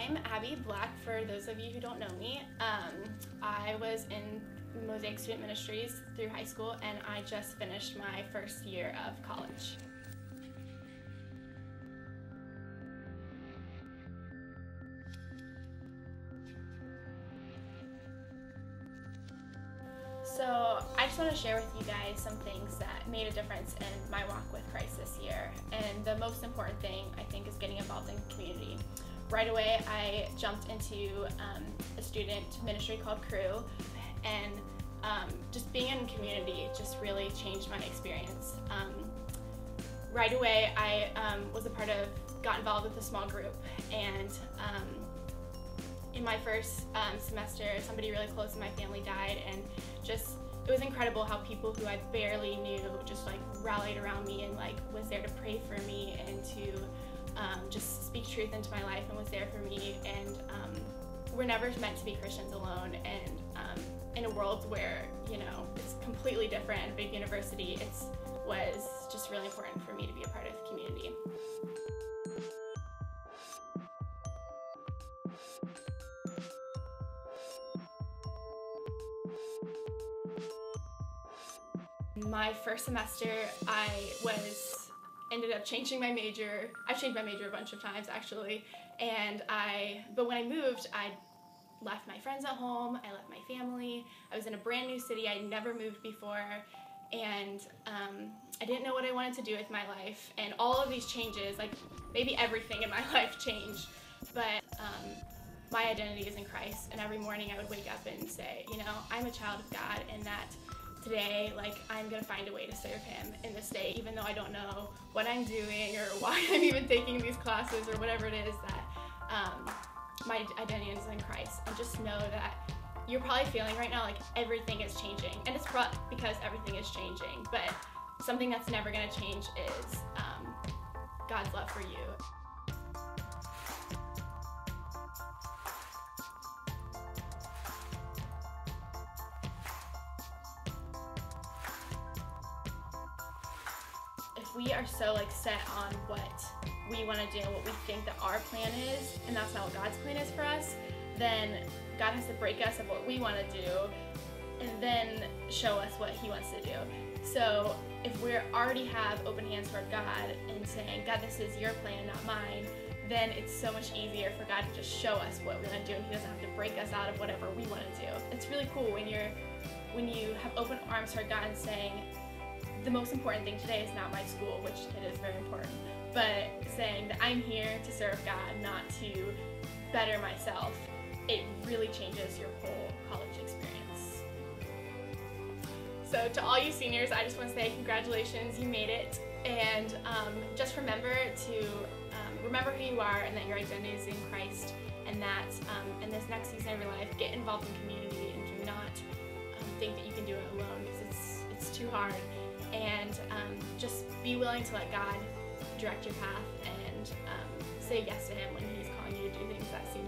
I'm Abby Black, for those of you who don't know me. Um, I was in Mosaic Student Ministries through high school, and I just finished my first year of college. So, I just want to share with you guys some things that made a difference in my walk with Christ this year. And the most important thing, I think, is getting involved in community. Right away, I jumped into um, a student ministry called Cru, and um, just being in community just really changed my experience. Um, right away, I um, was a part of, got involved with a small group, and um, in my first semester, somebody really close in my family died, and just it was incredible how people who I barely knew just like rallied around me and like was there to pray for me and to um, just speak truth into my life and was there for me. And um, we're never meant to be Christians alone. And um, in a world where you know it's completely different a big university, it was just really important for me to be a part of the community. My first semester, I was ended up changing my major. I've changed my major a bunch of times actually, and I. But when I moved, I left my friends at home. I left my family. I was in a brand new city. I'd never moved before, and um, I didn't know what I wanted to do with my life. And all of these changes, like maybe everything in my life changed, but. Um, my identity is in Christ, and every morning I would wake up and say, you know, I'm a child of God, and that today, like, I'm gonna find a way to serve Him in this day, even though I don't know what I'm doing or why I'm even taking these classes or whatever it is that um, my identity is in Christ. And just know that you're probably feeling right now like everything is changing, and it's pro- because everything is changing, but something that's never gonna change is um, God's love for you. If we are so like set on what we want to do, what we think that our plan is, and that's not what God's plan is for us, then God has to break us of what we want to do and then show us what he wants to do. So if we already have open hands toward God and saying, God, this is your plan, not mine, then it's so much easier for God to just show us what we want to do and he doesn't have to break us out of whatever we want to do. It's really cool when you're when you have open arms toward God and saying, the most important thing today is not my school, which it is very important, but saying that I'm here to serve God, not to better myself, it really changes your whole college experience. So, to all you seniors, I just want to say congratulations, you made it. And um, just remember to um, remember who you are and that your identity is in Christ, and that um, in this next season of your life, get involved in community and do not um, think that you can do it alone because it's, it's too hard and um, just be willing to let God direct your path and um, say yes to Him when He's calling you to do things that seem